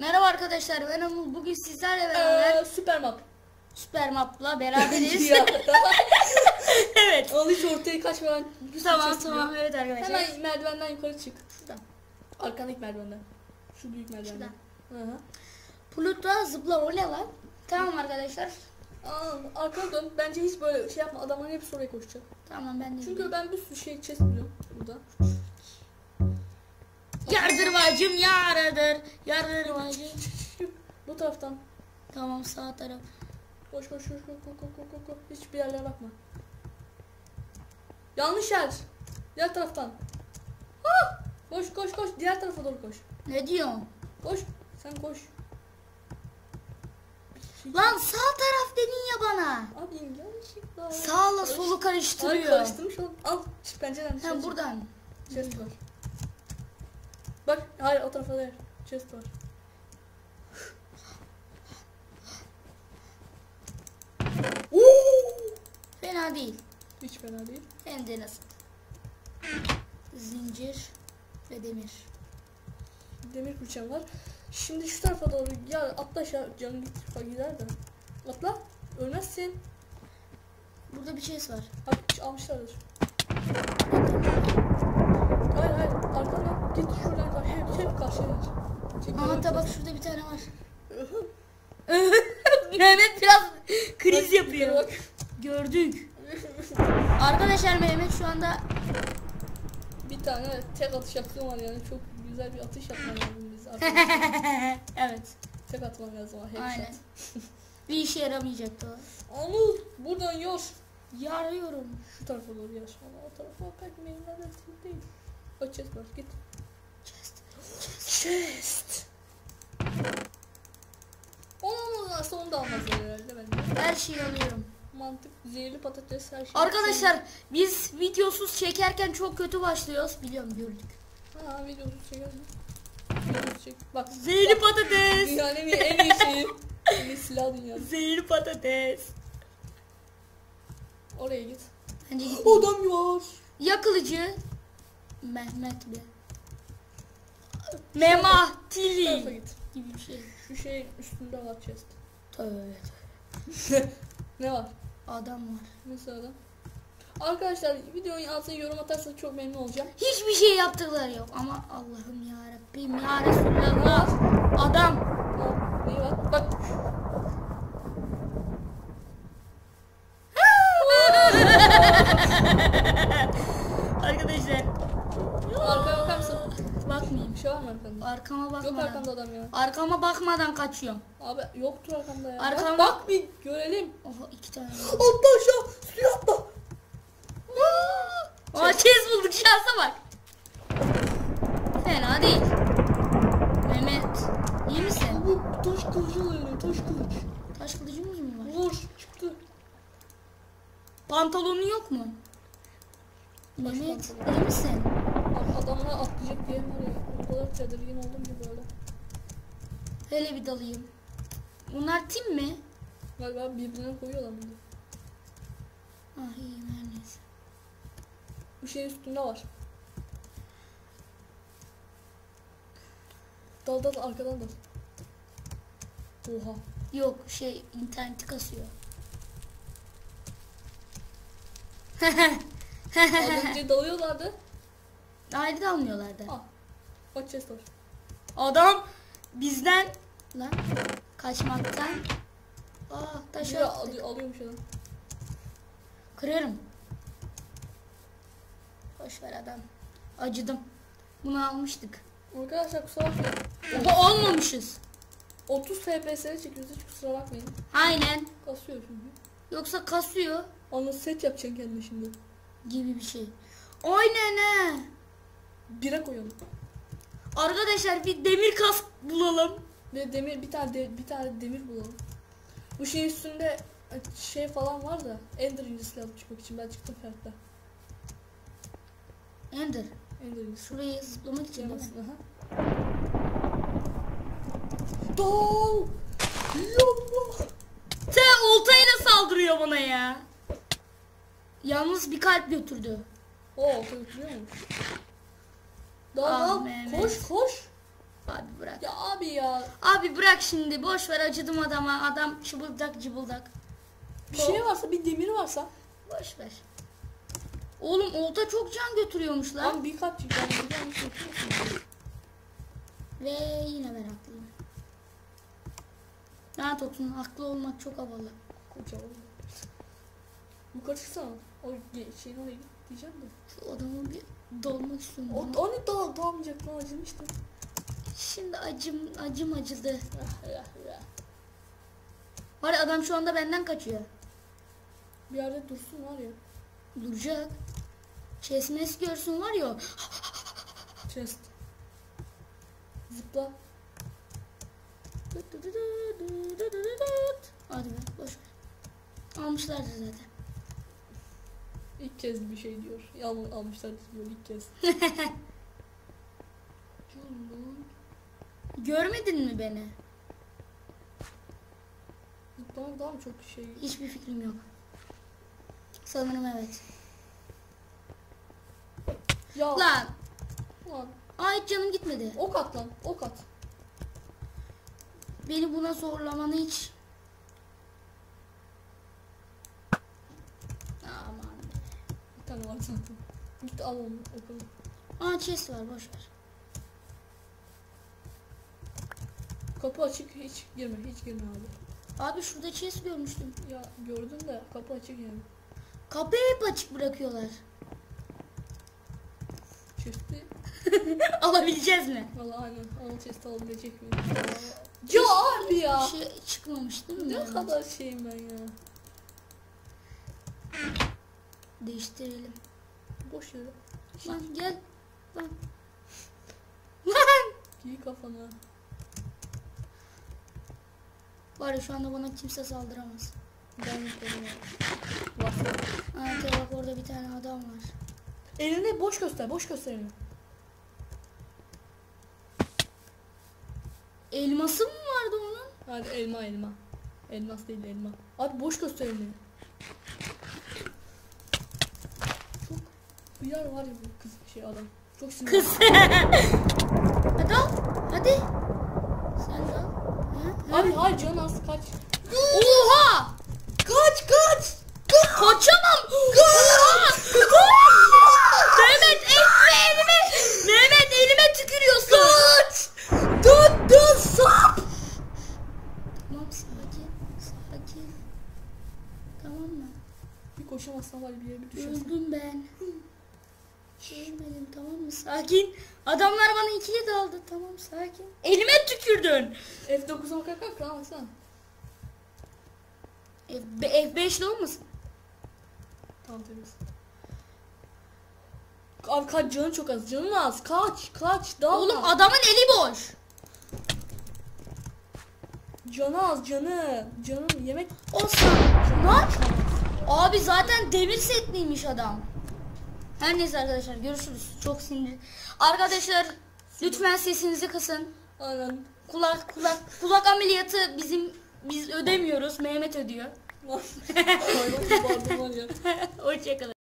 Merhaba arkadaşlar ben Anıl. Bugün sizlerle beraber Ee, süper map. Süper Map'la beraberiz. Evet. Al hiç ortaya kaçmadan. Tamam tamam evet arkadaşlar. Hemen merdivenden yukarı çık. Şuradan. Arkandaki merdivenden. Şu büyük merdivenden. Hı. Pluto zıpla o ne lan? Tamam arkadaşlar. Aa, arkana dön. Bence hiç böyle şey yapma. Adamların hepsi oraya koşacak. Tamam ben de. Çünkü ben bir sürü şey chest biliyorum burada. Yardırmacım yaradır. Yardırmacım. Bu taraftan. Tamam sağ taraf. Koş koş koş koş koş koş koş koş. Hiçbir yerlere bakma. Yanlış yer. Diğer taraftan. Ha! Koş koş koş. Diğer tarafa doğru koş. Ne diyorsun? Koş. Sen koş. Lan sağ taraf dedin ya bana. Abi yanlışlıkla. Sağla Karış. solu karıştırıyor. Abi karıştırmış oğlum. Al. Pencereden. Ha buradan. Ses var. Bak hayır o tarafa değil. Chest var. Fena değil. Hiç fena değil. Hem de nasıl? Zincir ve demir. Demir fırçam var. Şimdi şu tarafa doğru ya atla aşağı canın git gider de. Atla. Ölmezsin. Burada bir şey var. Hadi almışlardır. Hayır hayır arkana git şuradan da bak şurada bir tane var. Mehmet biraz kriz Bak, yapıyor. Bak. Gördük. Arkadaşlar Mehmet şu anda bir tane tek atış hakkım var yani çok güzel bir atış yapman lazım biz evet. tek atman lazım ama headshot. Aynen. Bir işe yaramayacaktı o. Anıl buradan yor. Yarıyorum. Şu tarafa doğru yor. Ama o tarafa pek meyveler değil. Chest var git. Chest. Chest. Onu nasıl onu da almazlar herhalde bence. Her şeyi alıyorum. Mantık zehirli patates her şey. Arkadaşlar biz videosuz çekerken çok kötü başlıyoruz. Biliyorum gördük. Ha videosu çekelim. Çek. Bak. Zehirli bak. patates. Dünyanın en iyi, şeyi. En iyi silah dünyası. Zehirli patates. Oraya git. Bence git. Adam var. Ya kılıcı? Mehmet mi? Mematili gibi bir şey. Şu şeyin üstünde var chest. Tövbe. Ne var? Adam var. Mesela adam. Arkadaşlar videonun altına yorum atarsanız çok memnun olacağım. Hiçbir şey yaptıkları yok ama Allah'ım ya Rabbim ya Resulallah. Adam. Neyi var? Bak. Arkadaşlar Arkaya bakar mısın? Bakmayayım. Bir şey var mı arkanda? Arkama Yok bakmadan. arkamda adam ya. Arkama bakmadan kaçıyorum. Abi yoktur arkamda ya. Arkama- Bak, bak bir görelim. Oha iki tane. Atla aşağı. Suya atla. Aa çiz bulduk şansa bak. Fena değil. Mehmet iyi misin? Bu taş kılıcı alıyor. Taş kılıç. Taş kılıcımız mı var? Vur. Çıktı. Pantolonun yok mu? Mehmet iyi misin? Adamlar atlayacak diye var ya. O kadar tedirgin oldum ki böyle. Hele bir dalayım. Bunlar tim mi? Galiba birbirine koyuyorlar bunu. Ah iyi her neyse. Bu şeyin üstünde var. Dal dal arkadan dal. Oha. Yok şey interneti kasıyor. Az önce dalıyorlardı. Ayrı da almıyorlardı. Bak chest var. Adam bizden lan kaçmaktan Aa taşı attık. alıyor, alıyormuş adam. Kırıyorum. Boş ver adam. Acıdım. Bunu almıştık. Arkadaşlar kusura bakmayın. Oha olmamışız. 30 FPS'e çekiyoruz hiç kusura bakmayın. Aynen. Kasıyor çünkü. Yoksa kasıyor Anla set yapacaksın kendine şimdi. gibi bir şey. Aynen he. Bire koyalım. Arkadaşlar bir demir kask bulalım. Ve demir bir tane de, bir tane demir bulalım. Bu şeyin üstünde şey falan var da Ender incisi lazım çıkmak için ben çıktım fiyatta. Ender. Ender incisi. Şuraya zıplamak için değil mi? Aha. Yapma! Sen oltayla saldırıyor bana ya. Yalnız bir kalp götürdü. Oo götürüyormuş. Dal Ah Mehmet. koş koş. Abi bırak. Ya abi ya. Abi bırak şimdi boş ver acıdım adama. Adam çıbıldak cıbıldak. Bir şey varsa bir demir varsa. Boş ver. Oğlum olta çok can götürüyormuş lan. Lan bir kat yapıyorsun. Ve yine ben haklıyım. Rahat olsun haklı olmak çok havalı. Koca oğlum. Yukarı çıksana. O şeyin oraya diyeceğim de. Şu adamı bir dolmak istiyorum. O, buna. o ne dal dalmayacak lan acımıştı. Şimdi acım acım acıdı. Ah, ya, ya. Var ya adam şu anda benden kaçıyor. Bir yerde dursun var ya. Duracak. Çesmes görsün var ya. Chest. Zıpla. Hadi be boş ver. Almışlardı zaten. İlk kez bir şey diyor. Yalnız almışlar diyor ilk kez. Görmedin mi beni? Daha mı çok şey? Hiçbir fikrim yok. Sanırım evet. Ya Lan. lan. Hiç canım gitmedi. Ok at lan. Ok at. Beni buna zorlamanı hiç... Aman be. Tane var zaten. Git al onu okunu. Aa chest var boş ver. Kapı açık hiç girme hiç girme abi. Abi şurada chest görmüştüm. Ya gördün de kapı açık yani. Kapıyı hep açık bırakıyorlar. Chest'i Alabileceğiz mi? valla aynen al chest'i alabilecek miyim? Ya abi ya. Bir şey çıkmamış değil mi? Ne kadar şeyim ben ya. Değiştirelim. Boş yere. Lan gel. Lan. Lan. Giy kafana. Var ya şu anda bana kimse saldıramaz. Ben. Varsa. Aa bak orada bir tane adam var. Elini boş göster, boş göster elini. Elması mı vardı onun? Hadi elma elma. Elmas değil elma. Abi boş göster elini. Çok uyar var ya bu kız şey adam. Çok sinirli. Kız. hadi al. Hadi. Sen de al. Ha? Abi hayır can az kaç. Oha! Kaç kaç. Kaçamam. Oha! Mehmet etme elime. Mehmet elime tükürüyorsun. Kaç. Dön dön sap. Tamam sakin. Sakin. Tamam mı? Bir koşamazsan var bir yere bir düşersin. Öldüm ben. Ölmedim tamam mı? Sakin. Adamlar bana ikili daldı. Tamam sakin. Elime tükürdün. F9'a bakar kalk lan baksana. F- F5'li olmasın? Tamam temiz. Abi kaç canın çok az. Canın az. Kaç kaç. Daha Oğlum adamın eli boş. Canı az canı. Canın yemek Olsun. Lan. Abi zaten demir setliymiş adam. Her neyse arkadaşlar görüşürüz. Çok sinir. Arkadaşlar lütfen sesinizi kısın. Aynen. Kulak kulak kulak ameliyatı bizim biz ödemiyoruz. Mehmet ödüyor. Hoşçakalın.